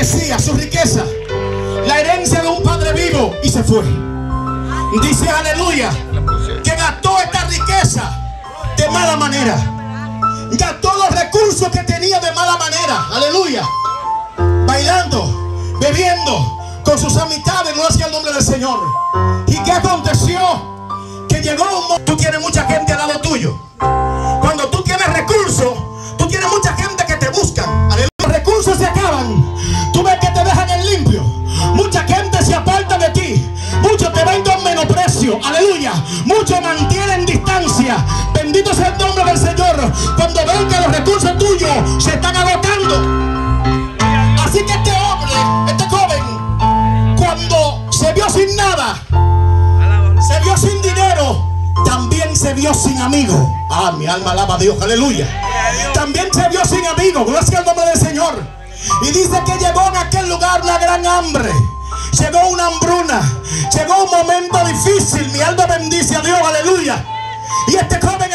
parecía, su riqueza, la herencia de un padre vivo y se fue. Dice aleluya, que gastó esta riqueza de mala manera. Gastó los recursos que tenía de mala manera. Aleluya. Bailando, bebiendo con sus amistades, no hacía el nombre del Señor. ¿Y qué aconteció? Que llegó un momento, Aleluya. Muchos mantienen distancia. Bendito sea el nombre del Señor. Cuando ven que los recursos tuyos se están agotando. Así que este hombre, este joven, cuando se vio sin nada, se vio sin dinero, también se vio sin amigos. Ah, mi alma alaba a Dios, aleluya. También se vio sin amigos, gracias al nombre del Señor. Y dice que llegó en aquel lugar una gran hambre. Llegó una hambruna. Llegó un momento difícil. Mi alma bendice a Dios, aleluya. Y este joven